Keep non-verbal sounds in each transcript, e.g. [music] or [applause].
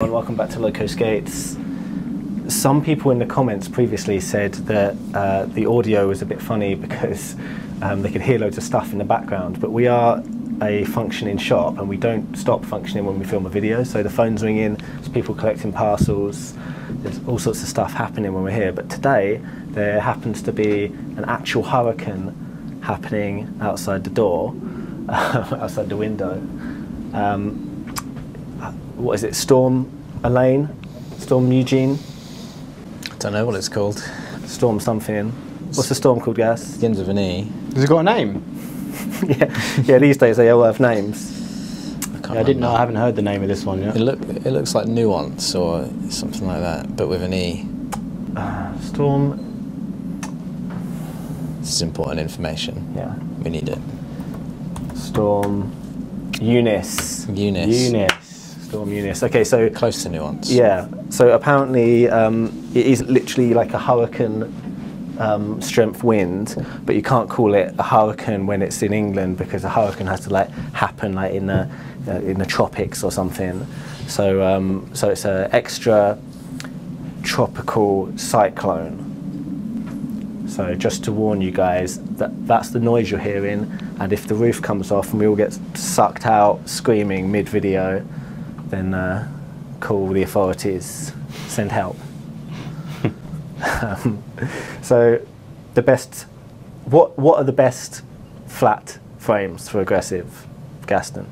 and welcome back to Loco Skates. Some people in the comments previously said that uh, the audio was a bit funny [laughs] because um, they could hear loads of stuff in the background, but we are a functioning shop and we don't stop functioning when we film a video. So the phones ring in, there's people collecting parcels, there's all sorts of stuff happening when we're here. But today there happens to be an actual hurricane happening outside the door, [laughs] outside the window. Um, what is it? Storm Elaine, Storm Eugene, I Don't know what it's called. Storm something. What's the storm called, Gas? Begins with an E. Has it got a name? [laughs] yeah, yeah. These days they all have names. I, Yeah, I didn't know. I haven't heard the name of this one yet. It look it looks like nuance or something like that, but with an E. Ah, storm. This is important information. Yeah. We need it. Storm. Eunice. Eunice. Eunice. Storm Eunice. Okay, so Close to nuance. yeah. So apparently um, it is literally like a hurricane. Um, strength wind, but you can't call it a hurricane when it's in England because a hurricane has to like happen like in the uh, in the tropics or something. So um, so it's an extra tropical cyclone. So just to warn you guys that that's the noise you're hearing, and if the roof comes off and we all get sucked out screaming mid-video, then uh, call the authorities, send help. um, so the best, what what are the best flat frames for aggressive, Gaston?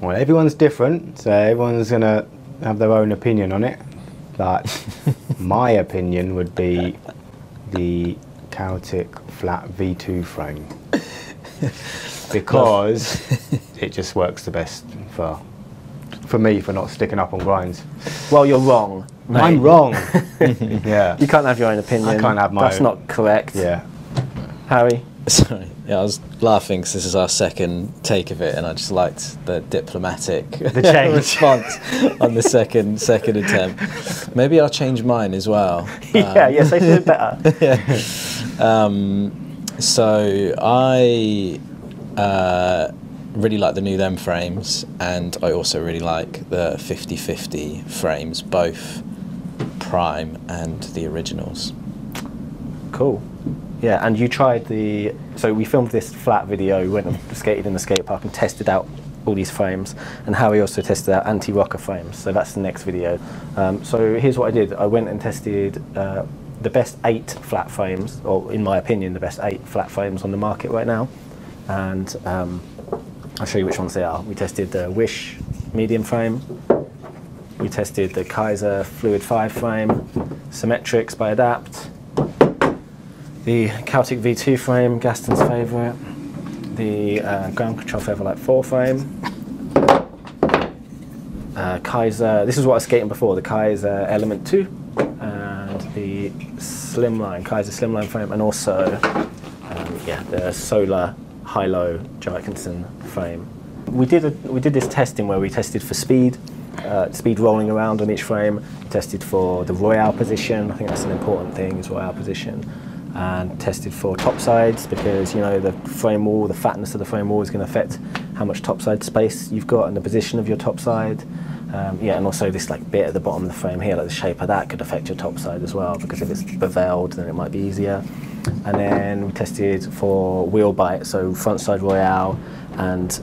Well, everyone's different, so everyone's gonna have their own opinion on it. But [laughs] my opinion would be the Kaltik flat V2 frame [laughs] because it just works the best for for me for not sticking up on grinds. Well, you're wrong. mate. I'm wrong. [laughs] yeah. You can't have your own opinion. I can't have my That's own. not correct. Yeah. Harry. [laughs] Sorry. Yeah, I was laughing because this is our second take of it, and I just liked the diplomatic [laughs] The change. response on the second second attempt. Maybe I'll change mine as well. yeah, yes, they should better. Um, so I uh, really like the new them frames, and I also really like the 50-50 frames, both Prime and the originals. Cool. Yeah, and you tried the. So we filmed this flat video. We went and skated in the skate park and tested out all these frames. And how we also tested out anti-rocker frames. So that's the next video. Um, so here's what I did. I went and tested uh, the best eight flat frames, or in my opinion, the best eight flat frames on the market right now. And um, I'll show you which ones they are. We tested the Wish medium frame. We tested the Kizer Fluid 5 frame, Symmetrics by Adapt, the Kaltik V2 frame, Gaston's favourite, the uh, Ground Control Featherlite 4 frame, uh, Kizer, this is what I was skating before, the Kizer Element 2, and the Slimline, Kizer Slimline frame, and also um, yeah, the Sola High-Low Atkinson frame. We did, a, we did this testing where we tested for speed, uh, speed rolling around on each frame, tested for the Royale position, I think that's an important thing, is Royale position, and tested for top sides because you know the frame wall, the fatness of the frame wall is going to affect how much topside space you've got and the position of your topside. Um, yeah, and also this like bit at the bottom of the frame here, like the shape of that could affect your topside as well because if it's beveled, then it might be easier. And then we tested for wheel bite, so front side Royale and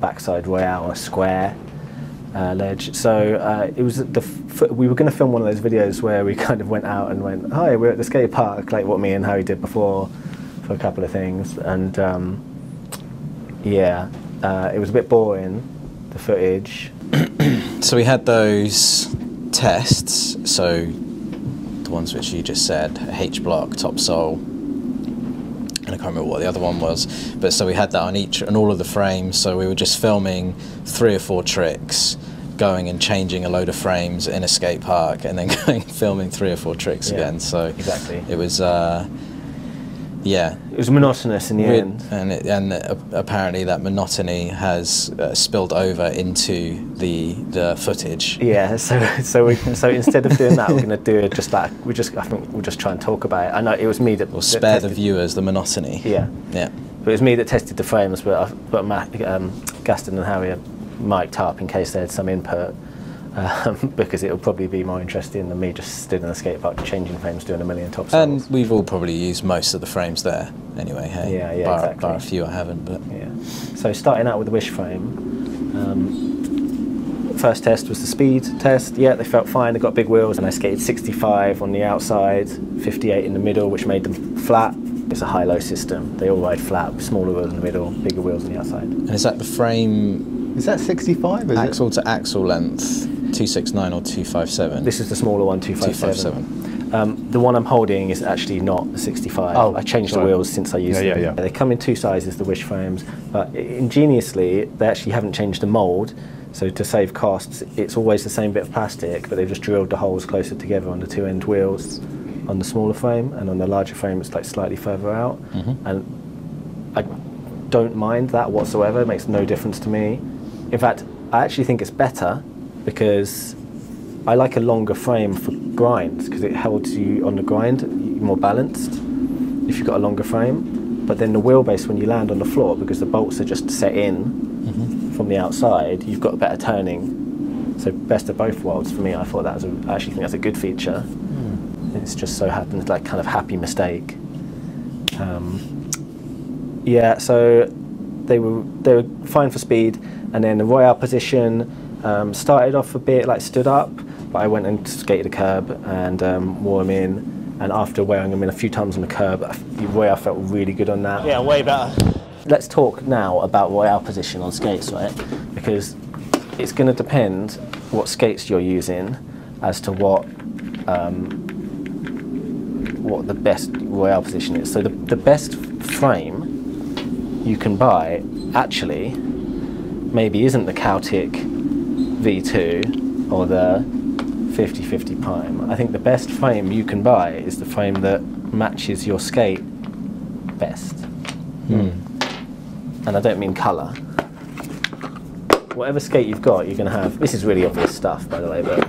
backside Royale on a square uh, ledge. So uh, it was the we were going to film one of those videos where we [laughs] kind of went out and went, "Hi, we're at the skate park," like what me and Harry did before for a couple of things, and um, yeah, uh, it was a bit boring the footage. [clears throat] So we had those tests. So the ones which you just said, H block, top sole, and I can't remember what the other one was. But so we had that on each and all of the frames. So we were just filming three or four tricks, going and changing a load of frames in a skate park, and then [laughs] going filming three or four tricks Yeah, again. So exactly. it was. Uh, yeah, It was monotonous in the Re- end. and it, and uh, apparently that monotony has uh, spilled over into the the footage. Yeah, [laughs] so so we, so instead of doing that, we're going to do it just like we just I think we'll just try and talk about it. I know it was me that We'll that spare the viewers the monotony. Yeah, Yeah. but it was me that tested the frames, but I, but Matt, um, Gaston and Harry are mic'd up in case they had some input. Um, [laughs] because it'll probably be more interesting than me just stood in the skate park changing frames, doing a million top And soles. we've all probably used most of the frames there anyway, hey? Yeah, yeah, bar, exactly. bar a few I haven't, but Yeah. So starting out with the wish frame, um, first test was the speed test. Yeah, they felt fine. They got big wheels, and I skated 65 on the outside, 58 in the middle, which made them flat. It's a high-low system. They all ride flat, smaller wheels in the middle, bigger wheels on the outside. and is that the frame Is that 65? Is axle to axle length 269 or 257? This is the smaller one, 257. 257. Um, the one I'm holding is actually not a 65. Oh, I changed sorry. the wheels since I used Yeah, them. yeah, yeah. They come in two sizes, the wish frames, but ingeniously, they actually haven't changed the mould. So to save costs, it's always the same bit of plastic, but they've just drilled the holes closer together on the two end wheels on the smaller frame, and on the larger frame, it's like slightly further out. And I don't mind that whatsoever. It makes no difference to me. In fact, I actually think it's better because I like a longer frame for grinds because it holds you on the grind you're more balanced if you've got a longer frame. But then the wheelbase when you land on the floor because the bolts are just set in from the outside, you've got better turning. So best of both worlds for me. I thought that was a, I actually think that's a good feature. It's just so happened like kind of happy mistake. Um, yeah, so they were they were fine for speed, and then the royale position um, started off a bit like stood up, but I went and skated a curb and um, wore them in. And after wearing them in a few times on the curb, I- the royale felt really good on that. Yeah, way better. Let's talk now about royale position on skates, right? Because it's going to depend what skates you're using as to what um, what the best royale position is. So the, the best frame you can buy actually maybe isn't the Kaltik V2 or the 50-50 Prime. I think the best frame you can buy is the frame that matches your skate best. Hmm. And I don't mean colour. Whatever skate you've got, you're going to have. This is really obvious stuff, by the way, but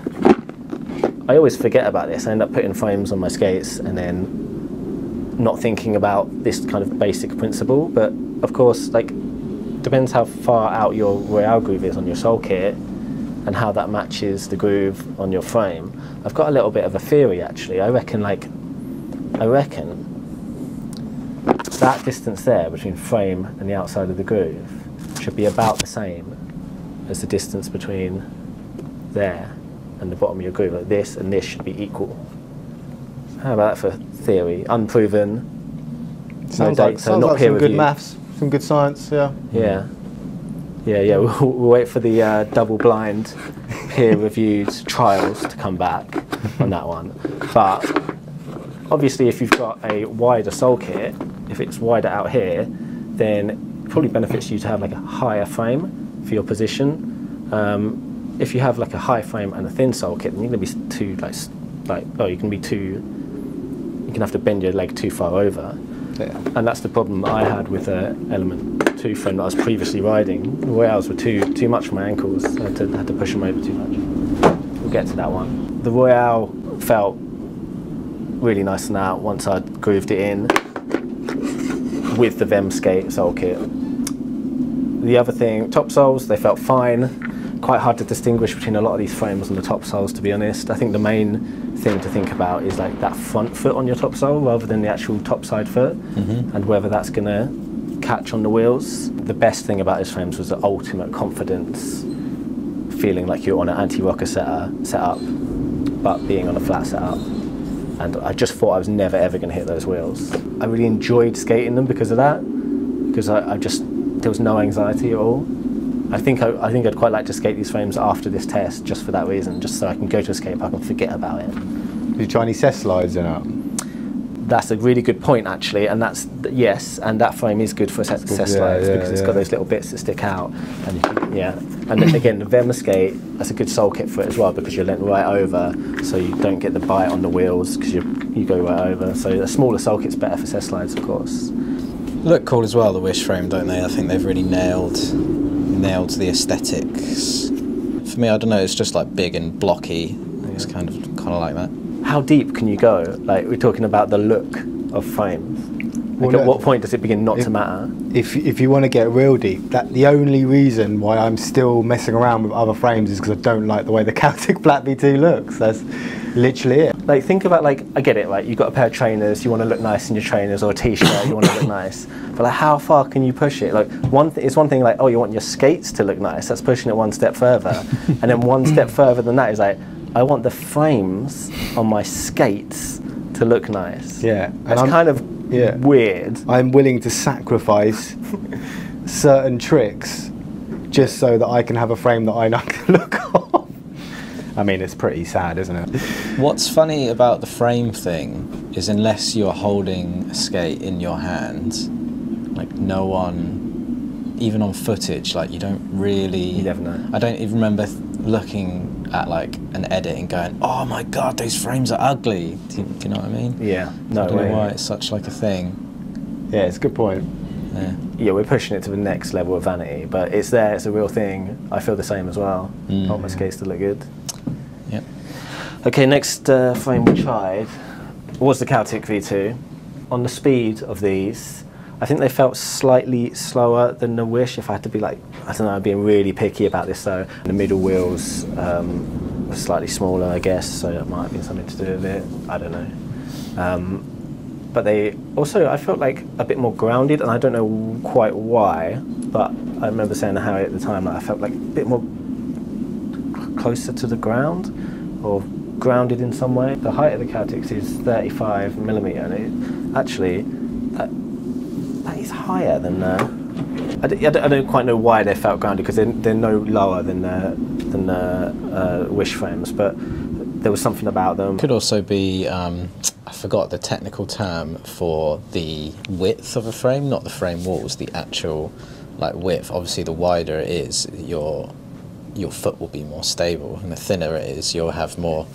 I always forget about this. I end up putting frames on my skates and then not thinking about this kind of basic principle. But of course, like, depends how far out your royale groove is on your sole kit and how that matches the groove on your frame. I've got a little bit of a theory actually. I reckon, like, I reckon that distance there between frame and the outside of the groove should be about the same as the distance between there and the bottom of your groove. Like this and this should be equal. How about that for theory? Unproven. Sounds no like, so sounds not like peer some good maths, some good science, yeah. Yeah. Yeah, yeah. We'll, [laughs] we'll wait for the uh, double-blind, peer-reviewed trials to come back on that one. But obviously, if you've got a wider sole kit, if it's wider out here, then it probably benefits you to have like a higher frame for your position. Um, if you have like a high frame and a thin sole kit, then you're going to be too like like oh, you can be too. You can have to bend your leg too far over. And that's the problem I had with the Element 2 frame that I was previously riding. The royales were too too much for my ankles. I had to, had to push them over too much. We'll get to that one. The Royale felt really nice and out once I grooved it in with the Them skate sole kit. The other thing, top soles, they felt fine. Quite hard to distinguish between a lot of these frames on the top soles, to be honest. I think the main thing to think about is like that front foot on your top sole rather than the actual top side foot mm-hmm. and whether that's going to catch on the wheels. The best thing about these frames was the ultimate confidence, feeling like you're on an anti-rocker setter, setup, but being on a flat setup and I just thought I was never ever going to hit those wheels. I really enjoyed skating them because of that, because I, I just there was no anxiety at all. I think I, I think I'd quite like to skate these frames after this test, just for that reason, just so I can go to a skate park and forget about it. Did you try any cess slides in it? That's a really good point, actually, and that's yes, and that frame is good for set, good, set yeah, slides yeah, because it's got those little bits that stick out, and yeah, and again the Vema skate that's a good sole kit for it as well because you're leant right over, so you don't get the bite on the wheels because you you go right over. So a smaller sole kit's better for set slides, of course. Look cool as well, the Wish frame, don't they? I think they've really nailed nailed the aesthetics. For me, I don't know. It's just like big and blocky. It's kind of kind of like that. How deep can you go? Like we're talking about the look of frames. Like Well, at no, what point does it begin not if- to matter? if if you want to get real deep, that the only reason why I'm still messing around with other frames is because I don't like the way the [laughs] Kaltik Flat V2 looks. That's literally it. Like think about like I get it right. You've got a pair of trainers. You want to look nice in your trainers or a t-shirt. You want to look [coughs] nice. But like how far can you push it? Like one th- it's one thing like oh you want your skates to look nice. That's pushing it one step further. [laughs] and then one step mm. further than that is like I want the frames on my skates to look nice. Yeah, That's kind of yeah. weird. I'm willing to sacrifice [laughs] certain tricks just so that I can have a frame that I know can look on. I mean, it's pretty sad, isn't it? What's funny about the frame thing is unless you're holding a skate in your hand, like no one, even on footage, like you don't really. You never know. I don't even remember looking at like an edit and going, "Oh my god, those frames are ugly." Do you, do you know what I mean? Yeah. No I don't way. know why it's such like a thing. Yeah, it's a good point. Yeah. yeah, we're pushing it to the next level of vanity, but it's there, it's a real thing. I feel the same as well. Mm. I want my skates to look good. Okay, next uh, frame we tried was the Kaltik V2. On the speed of these, I think they felt slightly slower than the Wish. If I had to be like, I don't know, I'm being really picky about this though. The middle wheels um, were slightly smaller, I guess, so that might have been something to do with it. I don't know. Um, but they also I felt like a bit more grounded, and I don't know quite why, but I remember saying to Harry at the time that I felt like a bit more closer to the ground or grounded in some way. The height of the Kaltiks is 35 millimeter, and it, actually that, that is higher than. Uh, I, d- I don't, I don't quite know why they felt grounded because they're, they're no lower than the than the uh, Wish frames, but there was something about them. Could also be, um, I forgot the technical term for the width of a frame, not the frame walls, the actual like width. Obviously, the wider it is, your your foot will be more stable, and the thinner it is, you'll have more.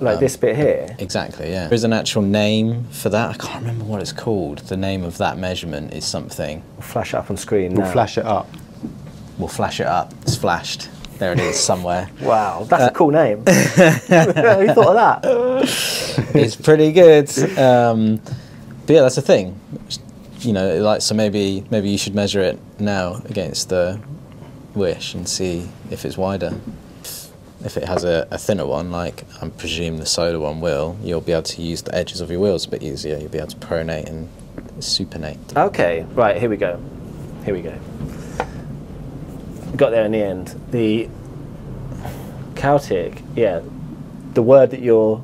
Like um, this bit here. Exactly, yeah. There's an actual name for that. I can't remember what it's called. The name of that measurement is something. We'll flash it up on screen. We'll now. flash it up. We'll flash it up. It's flashed. There it is somewhere. [laughs] Wow, that's a cool name. [laughs] Who thought of that? it's pretty good. Um, but yeah, that's the thing. You know, like so maybe maybe you should measure it now against the wish and see if it's wider. If it has a, a thinner one, like I presume the Sola one will, you'll be able to use the edges of your wheels a bit easier. You'll be able to pronate and supinate. Okay, right, here we go. Here we go. Got there in the end. The Kaltik, yeah, the word that you're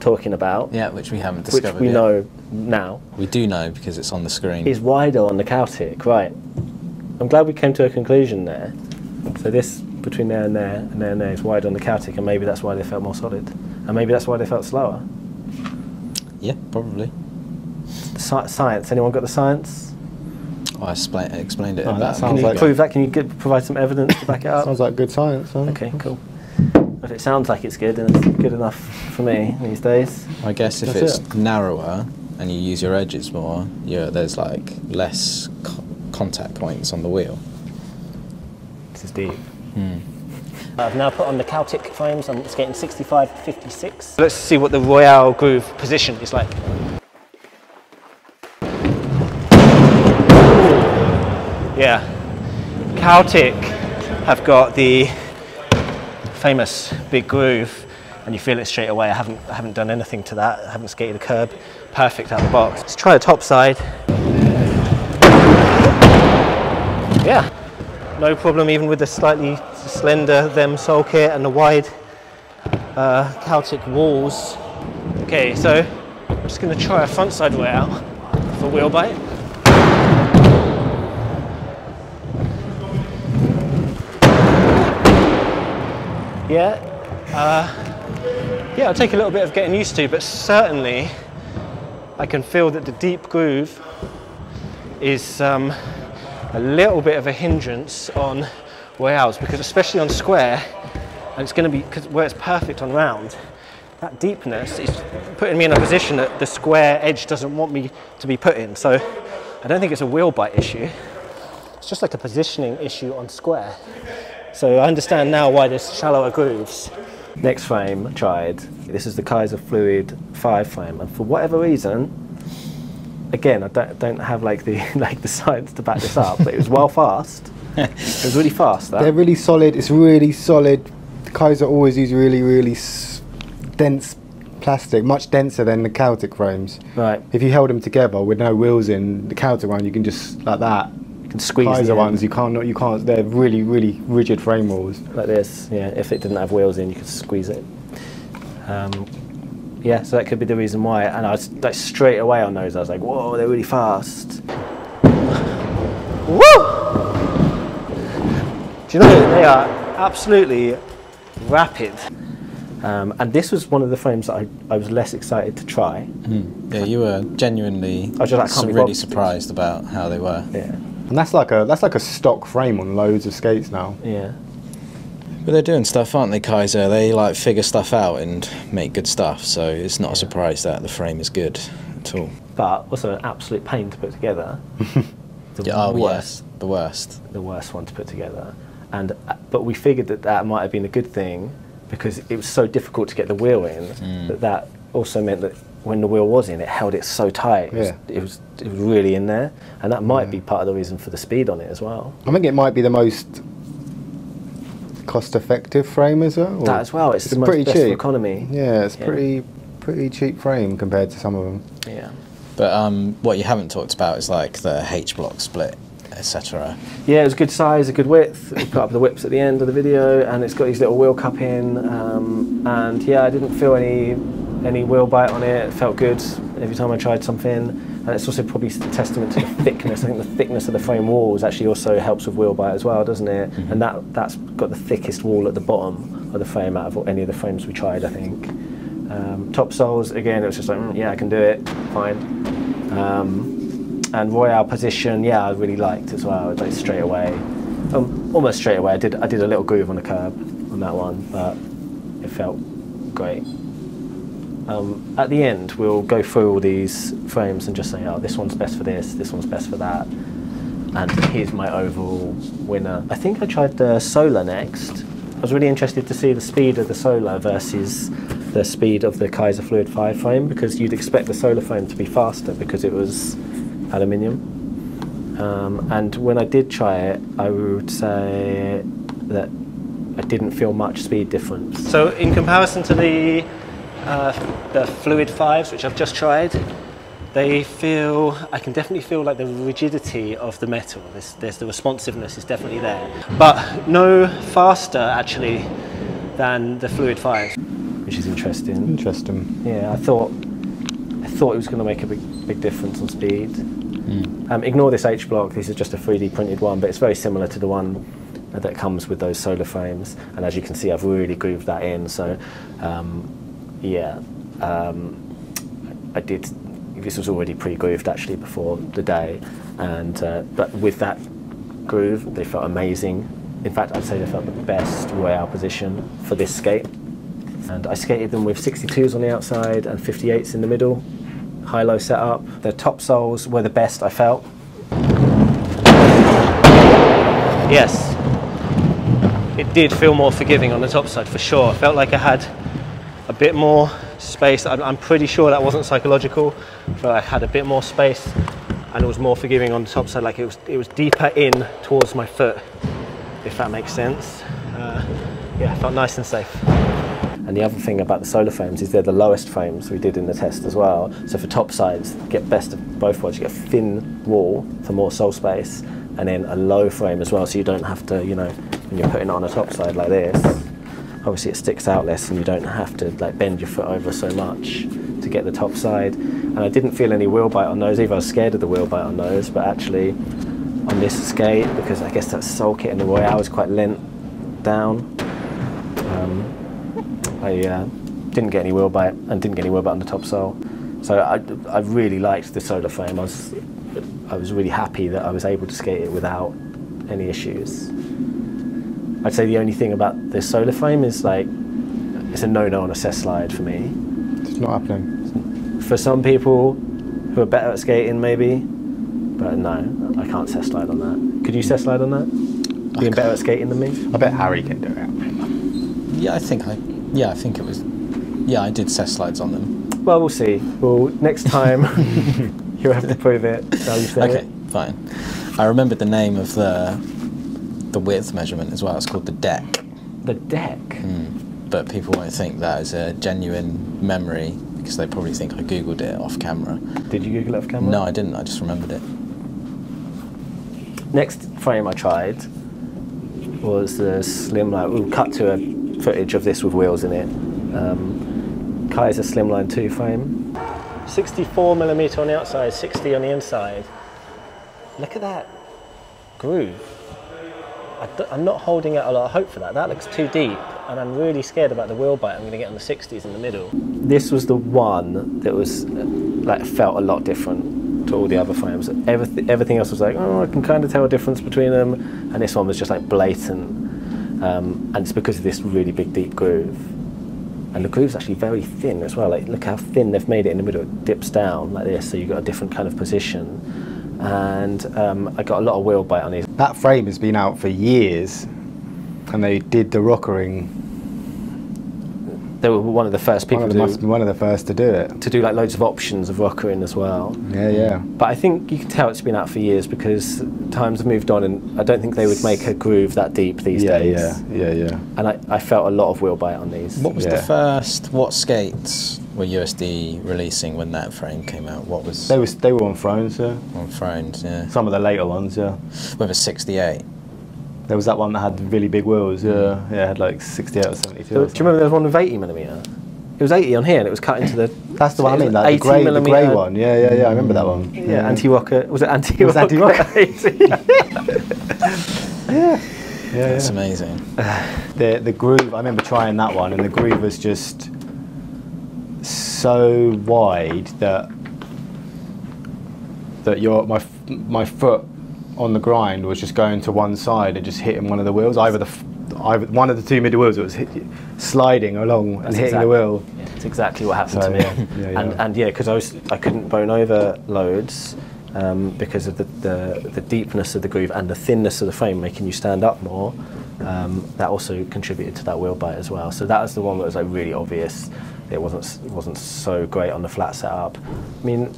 talking about, Yeah, which we haven't discovered. which we yet. know now, We do know because it's on the screen. is wider on the Kaltik, right. I'm glad we came to a conclusion there. So this between there and there and there and there is wider on the Kaltik, and maybe that's why they felt more solid. And maybe that's why they felt slower. yeah, probably. The sci- science, anyone got the science? Oh, I explain, explained it. Oh, that sounds Can you like- prove that? Can you get, provide some evidence to back it up? Sounds like good science. Huh? Okay, cool. If it sounds like it's good, then it's good enough for me these days. I guess if That's it's narrower and you use your edges more, yeah, there's like less co- contact points on the wheel. This is deep. Hmm. I've now put on the Kaltik frames. I'm skating 65 56. Let's see what the Royale groove position is like. Yeah. Kaltik have got the famous big groove and you feel it straight away. I haven't, I haven't done anything to that. I haven't skated a curb. Perfect out of the box. Let's try the top side. Yeah, no problem even with the slightly slender them sole kit and the wide uh, Kaltik walls. Okay, so I'm just going to try a front side way out for wheel bite. Yeah, uh, yeah, it'll take a little bit of getting used to, but certainly I can feel that the deep groove is um, a little bit of a hindrance on royales because especially on square and it's going to be because where it's perfect on round that deepness is putting me in a position that the square edge doesn't want me to be put in. So I don't think it's a wheel bite issue. It's just like a positioning issue on square. So I understand now why there's shallower grooves. Next frame tried. This is the Kizer Fluid 5 frame and for whatever reason again, I don't, don't have like the [laughs] like the science to back this up, but it was well fast. it was really fast. That. They're really solid. It's really solid. The Kizer always use really, really dense plastic, much denser than the Kaltik frames. right. If you held them together with no wheels in the Kaltik one, you can just like that. You can squeeze the Kizer ones, you can't. Not you can't. They're really, really rigid frame walls. like this. Yeah. If it didn't have wheels in, you could squeeze it. Um, yeah. So that could be the reason why. And I was like straight away on those. I was like, whoa, they're really fast. Woo! Do you know they are absolutely rapid. Um, and this was one of the frames that I, I was less excited to try. Yeah, you were genuinely I was just like, su- really surprised about how they were. Yeah. And that's like a that's like a stock frame on loads of skates now. Yeah. But they're doing stuff, aren't they, Kizer? They like figure stuff out and make good stuff. So it's not a surprise that the frame is good at all. But also an absolute pain to put together. [laughs] the Yeah, oh, worst. yes, the worst. the worst one to put together. And uh, but we figured that that might have been a good thing because it was so difficult to get the wheel in that that also meant that when the wheel was in, it held it so tight. It was, Yeah. it was it was really in there, and that might be part of the reason for the speed on it as well. I think it might be the most cost-effective frame as well. or- That as well. It's, the pretty best cheap. economy. Yeah, it's Yeah. pretty pretty cheap frame compared to some of them. Yeah. But um, what you haven't talked about is like the H block split, etc. Yeah, it was a good size, a good width. We put up the whips at the end of the video, and it's got these little wheel cup in. Um, and yeah, I didn't feel any any wheel bite on it. It felt good every time I tried something. And it's also probably a testament to the thickness. I think the thickness of the frame walls actually also helps with wheel bite as well, doesn't it? And that that's got the thickest wall at the bottom of the frame out of any of the frames we tried. I think. Um, top soles again, it was just like mm, yeah, I can do it, fine. Um, and Royale position, yeah, I really liked as well. Like straight away, um, almost straight away. I did I did a little groove on the curb on that one, but it felt great. Um, at the end, we'll go through all these frames and just say, oh, this one's best for this, this one's best for that, and here's my overall winner. I think I tried the Sola next. I was really interested to see the speed of the Sola versus the speed of the Kizer Fluid 5 frame because you'd expect the Sola frame to be faster because it was aluminium. Um, and when I did try it, I would say that I didn't feel much speed difference. So in comparison to the uh, the Fluid 5s, which I've just tried, they feel, I can definitely feel like the rigidity of the metal. There's, there's the responsiveness is definitely there. But no faster actually than the Fluid 5s, which is interesting. Interesting. Yeah, I thought I thought it was going to make a big big difference on speed. Um, ignore this H block. This is just a 3D printed one, but it's very similar to the one that comes with those Sola frames. And as you can see, I've really grooved that in. So, um, yeah, um, I did. This was already pre-grooved actually before the day, and uh, but with that groove, they felt amazing. In fact, I'd say they felt the best Royale position for this skate. And I skated them with 62s on the outside and 58s in the middle, high-low setup. The top soles were the best I felt. Yes, it did feel more forgiving on the top side for sure. I felt like I had a bit more space. I'm, I'm pretty sure that wasn't psychological, but I had a bit more space and it was more forgiving on the top side. Like it was, it was deeper in towards my foot, if that makes sense. Uh, yeah, felt nice and safe. And the other thing about the Sola frames is they're the lowest frames we did in the test as well. So for top sides, get best of both worlds. You get a thin wall for more sole space, and then a low frame as well. So you don't have to, you know, when you're putting it on a top side like this, obviously it sticks out less, and you don't have to like bend your foot over so much to get the top side. And I didn't feel any wheel bite on those either. I was scared of the wheel bite on those, but actually on this skate, because I guess that sole kit in the Royale is quite lent down. Um, I uh, didn't get any wheel bite and didn't get any wheel bite on the top sole. So I, I really liked the Sola frame. I was, I was really happy that I was able to skate it without any issues. I'd say the only thing about the Sola frame is like, it's a no-no on a cess slide for me. It's not happening. For some people who are better at skating, maybe, but no, I can't cess slide on that. Could you cess slide on that? Being better at skating than me? I bet Harry can do it. Yeah, I think I. Yeah, I think it was. Yeah, I did cess slides on them. Well, we'll see. Well, next time [laughs] [laughs] You'll have to prove it. How you say Okay, it. fine. I remembered the name of the the width measurement as well. It's called the deck. The deck. But people won't think that is a genuine memory because they probably think I googled it off camera. Did you Google it off camera? No, I didn't. I just remembered it. Next frame I tried was the Slimline. We'll cut to a footage of this with wheels in it. Um, Kizer Slimline 2 frame. 64 millimeter on the outside, 60 on the inside. Look at that groove. I I'm not holding out a lot of hope for that. That looks too deep, and I'm really scared about the wheel bite I'm going to get on the 60s in the middle. This was the one that was uh, like felt a lot different to all the other frames. Everything, everything else was like, oh, I can kind of tell a difference between them, and this one was just like blatant. Um, and it's because of this really big deep groove. And the groove's actually very thin as well. Like, look how thin they've made it in the middle. It dips down like this, so you've got a different kind of position. And um, I got a lot of wheel bite on these. That frame has been out for years, and they did the rockering. They were one of the first people One of, to, must do, one of the first to do it. to do like loads of options of rockering as well. Yeah, yeah. But I think you can tell it's been out for years because times have moved on, and I don't think they would make a groove that deep these Yeah, days. yeah, yeah, yeah. And I, I felt a lot of wheel bite on these. What was the first? What skates were USD releasing when that frame came out? What was They was they were on thrones, yeah. on phones? Yeah, Some of the later ones, yeah. with a 68. There was that one that had really big wheels, yeah. Mm. Yeah, it had like 68 or 72. Do you remember there was one with 80 millimeter? It was 80 on here, and it was cut into the. That's the one I it was mean, like the 80 grey, the grey millimetre- one. Yeah, yeah, yeah. I remember that one. Mm. Yeah, anti-rocket. Was it anti-rocker? was anti-rocker. 80? [laughs] [laughs] Yeah, yeah. It's amazing. [sighs] The the groove. I remember trying that one, and the groove was just so wide that that your my my foot on the grind was just going to one side and just hitting one of the wheels. Either the either one of the two middle wheels. It was hit, sliding along and hitting exact- the wheel. Yeah, That's exactly what happened So, to me. yeah, yeah, yeah. And, and yeah, because I was I couldn't bone over loads um, because of the, the the deepness of the groove and the thinness of the frame, making you stand up more. Um, that also contributed to that wheel bite as well. So that was the one that was like really obvious. It wasn't it wasn't so great on the flat setup. I mean,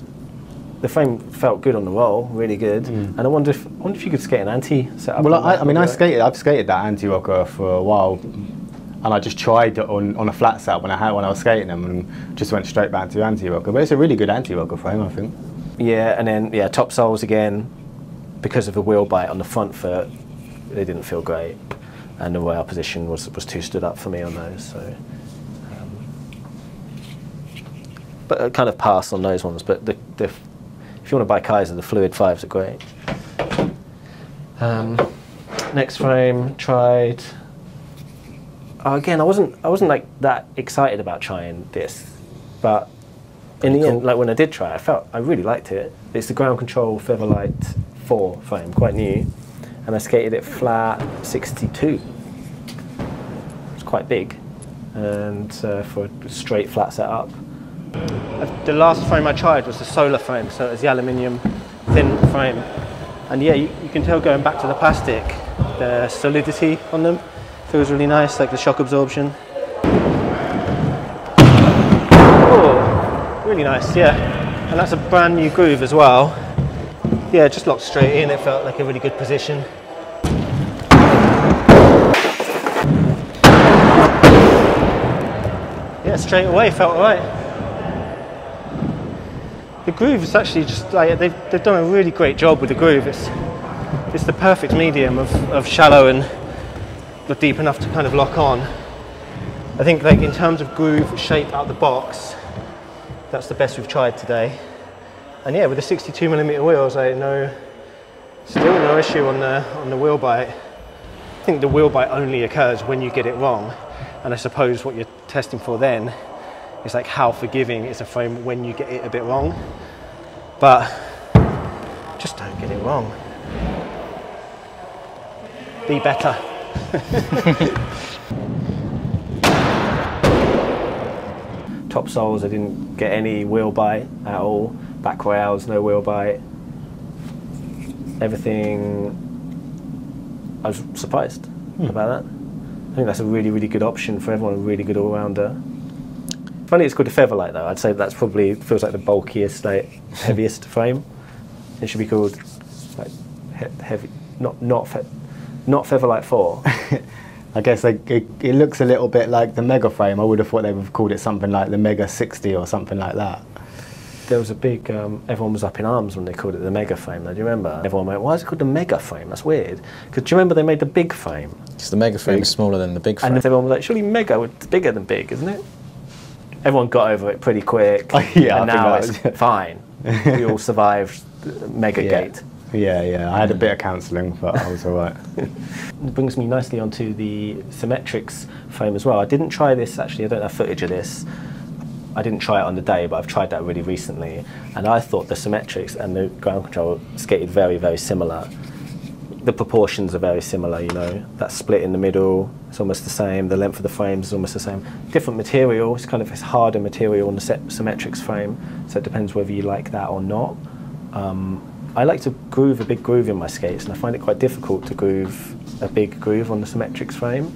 the frame felt good on the roll, really good. Mm. And I wonder if I wonder if you could skate an anti setup. Well, I, I mean, I skated. I've skated that anti-rocker for a while, and I just tried it on, on a flat set when I had when I was skating them, and just went straight back to anti-rocker. But it's a really good anti-rocker frame, I think. Yeah, and then yeah, top soles again, because of the wheel bite on the front foot, they didn't feel great, and the rail position was was too stood up for me on those. So, um, but I kind of pass on those ones. But the, the if you want to buy Kizer, the fluid fives are great. Um, next frame tried. Oh, again, I wasn't I wasn't like that excited about trying this, but in the end, like when I did try, I felt I really liked it. It's the ground control Featherlite 4 frame, quite new, and I skated it flat 62. It's quite big, and uh, for a straight flat setup. The last frame I tried was the Sola frame, so it was the aluminium thin frame, and yeah, you, you can tell going back to the plastic, the solidity on them feels really nice, like the shock absorption. Oh, really nice, yeah. And that's a brand new groove as well. Yeah, it just locked straight in. It felt like a really good position. Yeah, straight away felt right. The groove is actually just like they've, they've done a really great job with the groove. It's it's the perfect medium of, of shallow and but deep enough to kind of lock on. I think like in terms of groove shape out the box, that's the best we've tried today. And yeah, with the 62 millimeter wheels, I know still no issue on the on the wheel bite. I think the wheel bite only occurs when you get it wrong, and I suppose what you're testing for then is like how forgiving is a frame when you get it a bit wrong. But just don't get it wrong. Be better. [laughs] Top soles, I didn't get any wheel bite at all. Back rails, no wheel bite. Everything, I was surprised hmm. about that. I think that's a really, really good option for everyone, a really good all rounder. Funny, it's called a Featherlite though. I'd say that's probably feels like the bulkiest, like heaviest frame. It should be called like he- heavy, not not fe- not Featherlite Four. [laughs] I guess like, it, it looks a little bit like the Mega frame. I would have thought they would have called it something like the Mega 60 or something like that. there was a big. Um, everyone was up in arms when they called it the Mega Frame. Though, do you remember? Everyone went, "Why is it called the Mega Frame? That's weird." Because do you remember they made the Big Frame, Because the mega frame is smaller than the big frame. and everyone was like, "Surely Mega was bigger than Big, isn't it?" Everyone got over it pretty quick. [laughs] Yeah, and now it's fine. we all survived Mega Yeah. Gate. Yeah, yeah. I had a bit of counselling, but I was all right. It [laughs] brings me nicely onto the Symetrics frame as well. I didn't try this actually. I don't have footage of this. I didn't try it on the day, but I've tried that really recently, and I thought the Symetrics and the ground control skated very, very similar. The proportions are very similar. You know, that split in the middle is almost the same. The length of the frames is almost the same. Different material. It's kind of it's harder material on the Sy- Symetrics frame, so it depends whether you like that or not. Um, I like to groove a big groove in my skates, and I find it quite difficult to groove a big groove on the Symetrics frame.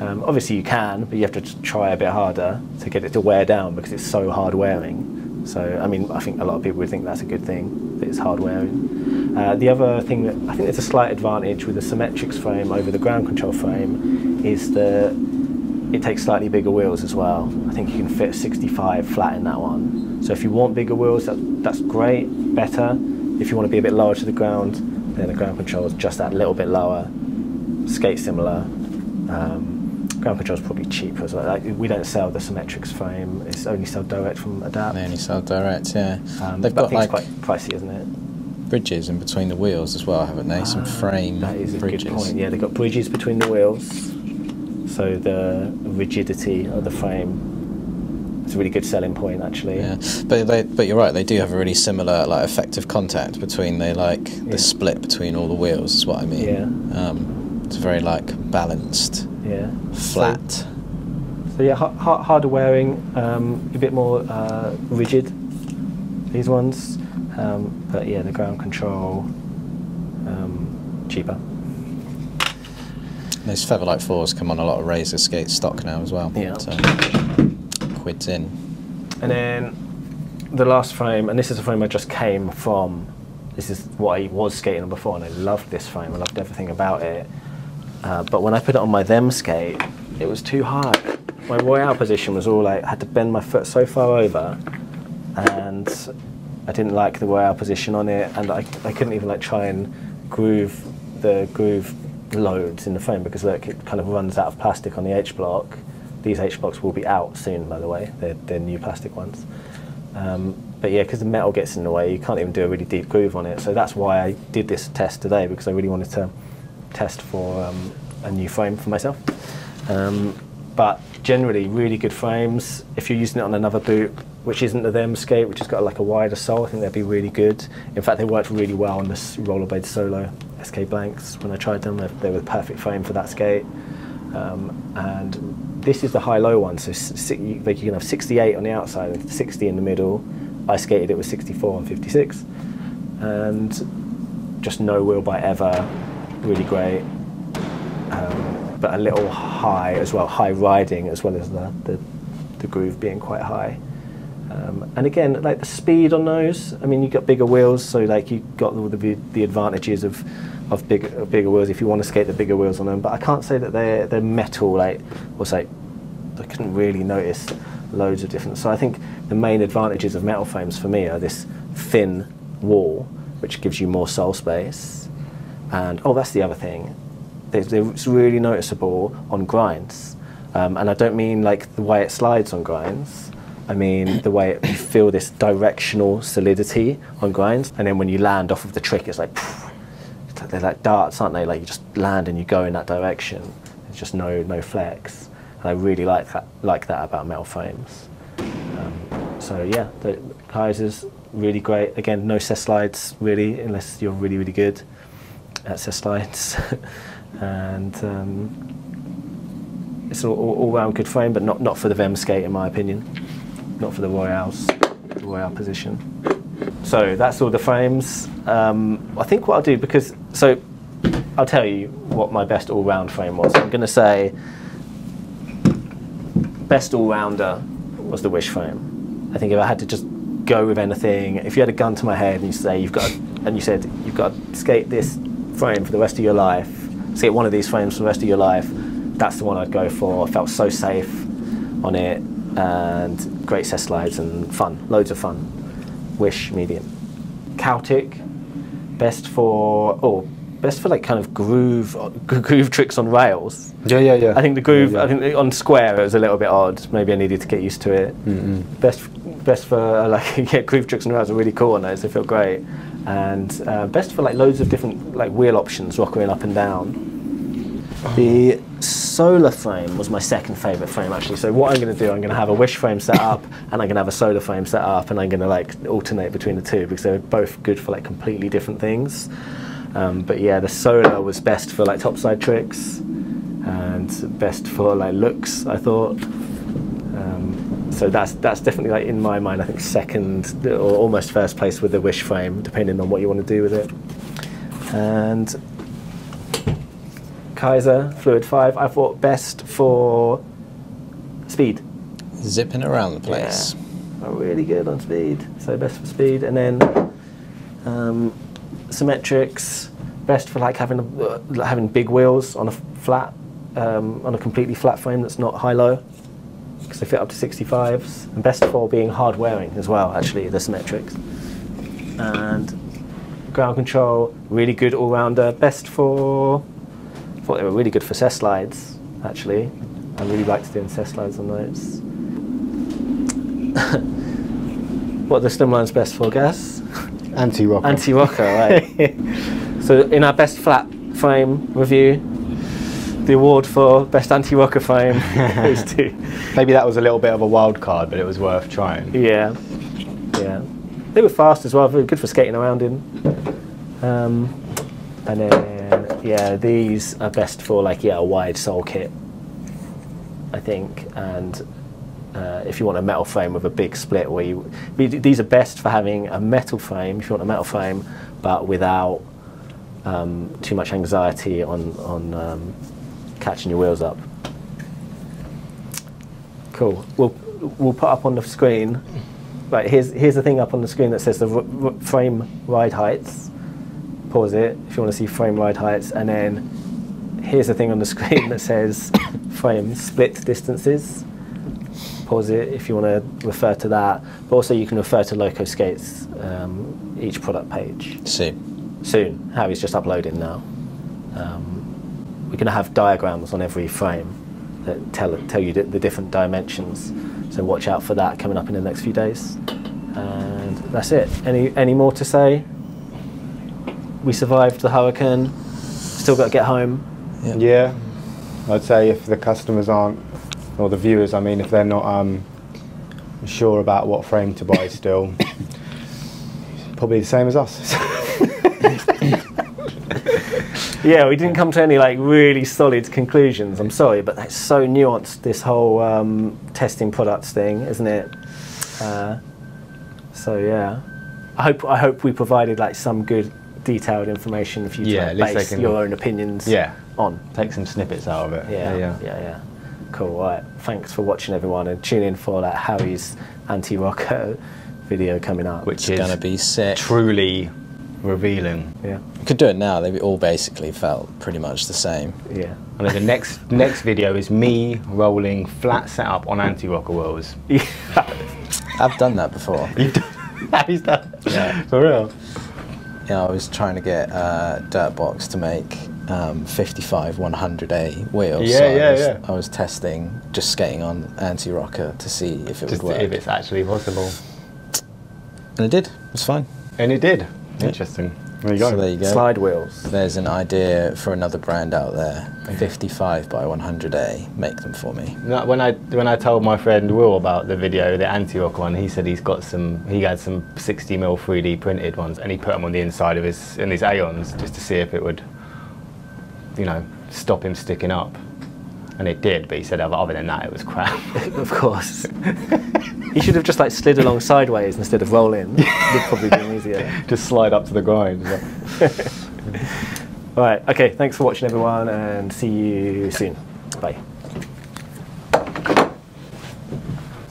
Um, obviously, you can, but you have to try a bit harder to get it to wear down because it's so hard wearing. So, I mean, I think a lot of people would think that's a good thing that it's hard wearing. Uh, the other thing that I think there's a slight advantage with the Symetrics frame over the ground control frame is that it takes slightly bigger wheels as well. I think you can fit 65 flat in that one. So if you want bigger wheels, that, that's great, better. If you want to be a bit lower to the ground, then the ground control is just that little bit lower. Skate similar. Um, ground control is probably cheaper as well. Like, we don't sell the Symetrics frame. It's only sold direct from Adapt. They only sell direct, yeah. Um, They've got like quite pricey, isn't it? bridges in between the wheels as well, haven't they? Some Ah, frame That is a bridges. good point. Yeah, they've got bridges between the wheels, so the rigidity of the frame is a really good selling point, actually. Yeah, but they, but you're right. They do have a really similar like effective contact between they like Yeah. the split between all the wheels. Is what I mean. Yeah. Um, it's very like balanced, Yeah. flat. So, so yeah, ha- ha- harder wearing, um, a bit more uh, rigid. These ones, um, but yeah, the ground control um, cheaper. Those Featherlite fours come on a lot of Razor skate stock now as well. Yeah. So quids in. And then the last frame, and this is a frame I just came from. This is what I was skating on before, and I loved this frame. I loved everything about it. Uh, but when I put it on my them skate, it was too high. My royale position was all like I had to bend my foot so far over, and I didn't like the royale position on it, and I, I couldn't even like try and groove the groove loads in the frame because look, it kind of runs out of plastic on the H block. These H blocks will be out soon, by the way. They're, they're new plastic ones. Um, but yeah, because the metal gets in the way, you can't even do a really deep groove on it. So that's why I did this test today because I really wanted to test for um, a new frame for myself. Um, but generally, really good frames. If you're using it on another boot, which isn't the them skate, which has got like a wider sole, I think they'd be really good. In fact, they worked really well on this rollerblade solo SK blanks when I tried them. They, were the perfect frame for that skate. Um, and this is the high-low one, so you can have 68 on the outside and 60 in the middle. I skated it with 64 and 56, and just no wheel bite ever, really great. Um, but a little high as well, high riding as well as the, the, the groove being quite high. Um, and again, like the speed on those, I mean, you got bigger wheels, so like you got all the the advantages of of big, bigger wheels if you want to skate the bigger wheels on them. But I can't say that they're they're metal like or say I couldn't really notice loads of difference. So I think the main advantages of metal frames for me are this thin wall, which gives you more sole space, and oh, that's the other thing. It's really noticeable on grinds, um, and I don't mean like the way it slides on grinds. I mean the way it, you feel this directional solidity on grinds, and then when you land off of the trick, it's like, it's [laughs] like they're like darts, aren't they? Like you just land and you go in that direction. There's just no no flex, and I really like that like that about metal frames. Um, so yeah, the Kizer's really great. Again, no cess slides really, unless you're really really good at cess slides, [laughs] and um, it's an all, all round good frame, but not not for the Them skate in my opinion, not for the Royales, the Royale position. So that's all the frames. Um, I think what I'll do because so I'll tell you what my best all round frame was. I'm going to say best all rounder was the Wish frame. I think if I had to just go with anything, if you had a gun to my head and you say you've got, and you said you've got to skate this frame for the rest of your life, skate one of these frames for the rest of your life, that's the one I'd go for. I felt so safe on it and great set slides and fun, loads of fun. Wish medium. Kaltik, best for oh, best for like kind of groove [laughs] groove tricks on rails. Yeah, yeah, yeah. I think the groove. Yeah, yeah. I think on square it was a little bit odd. Maybe I needed to get used to it. Best, best for [laughs] like yeah, groove tricks and rails are really cool on those. They feel great, and uh, best for like loads of different like wheel options, rock wheel up and down. The Sola frame was my second favourite frame actually. So what I'm going to do, I'm going to have a wish frame set up, and I'm going to have a Sola frame set up, and I'm going to like alternate between the two because they're both good for like completely different things. Um, but yeah, the Sola was best for like topside tricks, and best for like looks. I thought. Um, so that's that's definitely like in my mind. I think second or almost first place with the wish frame, depending on what you want to do with it. And Kizer Fluid 5, I thought best for speed. Zipping around the place. Yeah, really good on speed. So best for speed, and then um, Symetrics, best for like having a, uh, having big wheels on a flat, um, on a completely flat frame that's not high low, because they fit up to 65s, and best for being hard wearing as well. Actually, the Symetrics, and ground control, really good all rounder. Best for, thought they were really good for cess slides. Actually, I really liked doing cess slides on those. [laughs] what the slimline's best for, guess? Anti-rocker. Anti-rocker, right? [laughs] so in our best flat frame review, the award for best anti-rocker frame [laughs] goes to Maybe that was a little bit of a wild card, but it was worth trying. yeah, yeah. They were fast as well, very good for skating around in. Um, and then yeah, these are best for like yeah a wide sole kit, I think, and. Uh, if you want a metal frame with a big split, where you, these are best for having a metal frame. If you want a metal frame, but without um, too much anxiety on on um, catching your wheels up. Cool. We'll we'll put up on the screen. Right here's here's the thing up on the screen that says the frame ride heights. Pause it if you want to see frame ride heights, and then here's the thing on the [laughs] screen that says frame split distances. Pause it if you want to refer to that. But also you can refer to Loco Skates um, each product page See. soon. Harry's just uploading now. Um, we're going to have diagrams on every frame that tell tell you the, the different dimensions. So watch out for that coming up in the next few days. And that's it. Any any more to say? We survived the hurricane. Still got to get home. Yeah. Yeah, I'd say if the customers aren't, or the viewers, I mean, if they're not um, sure about what frame to buy still, probably the same as us. [laughs] Yeah, we didn't come to any like really solid conclusions. I'm sorry, but that's so nuanced. This whole um, testing products thing, isn't it? Uh, so yeah, I hope I hope we provided like some good detailed information for you Yeah, to like, base can- your own opinions yeah, on. take some snippets out of it. Yeah, yeah, yeah, Cool. All right. Thanks for watching, everyone, and tune in for that Harry's anti-rocker [laughs] video coming up. Which is gonna be sick. truly revealing. yeah, We could do it now. They all basically felt pretty much the same. yeah. And then the next [laughs] next video is me rolling flat setup on anti-rocker wheels. [laughs] I've done that before. He's done. Yeah. For real. Yeah, I was trying to get uh, Dirtbox to make um, 55 100A wheels. Yeah, so I yeah, was, yeah. I was testing, just skating on anti-rocker to see if it Just would work. if it's actually possible. And it did. It was fine. And it did. Interesting. There you go. So there you go. Slide wheels. There's an idea for another brand out there. 55 by 100A. Make them for me. No, when I when I told my friend Will about the video, the anti-rock one, he said he's got some. He had some 60 mil 3D printed ones, and he put them on the inside of his in his Aeons just to see if it would, you know, stop him sticking up. And it did, but he said other than that, it was crap. [laughs] of course. you should have just like slid along sideways instead of rolling. It [laughs] would probably been easier. just slide up to the grind. [laughs] All right. Okay. Thanks for watching, everyone, and see you soon.